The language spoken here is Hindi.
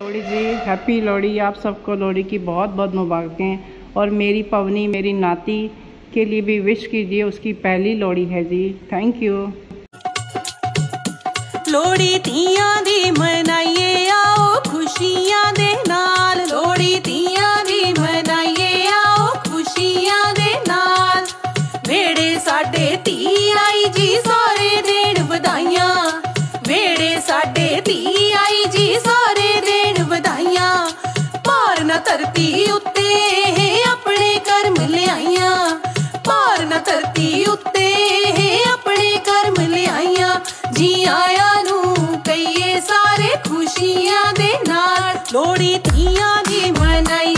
लोड़ी जी हैप्पी लोड़ी आप सबको लोड़ी की बहुत बहुत मुबारकें। और मेरी पवनी, मेरी नाती के लिए भी विश कीजिए, उसकी पहली लोड़ी है जी। थैंक यू लोड़ी दिया दी मनाइए, आओ खुशियाँ दे नाल। लोड़ी दिया दी मनाइए, आओ खुशियाँ दे नाल। वेड़े साडे ती आई जी, सारे देन बधाइयाँ। वेड़े साडे ती ਜੀ ਆਇਆਂ ਨੂੰ ਕਈਏ ਸਾਰੇ ਖੁਸ਼ੀਆਂ ਦੇ ਨਾਲ ਲੋੜੀ ਧੀਆਂ ਦੀ ਮਨਾਈ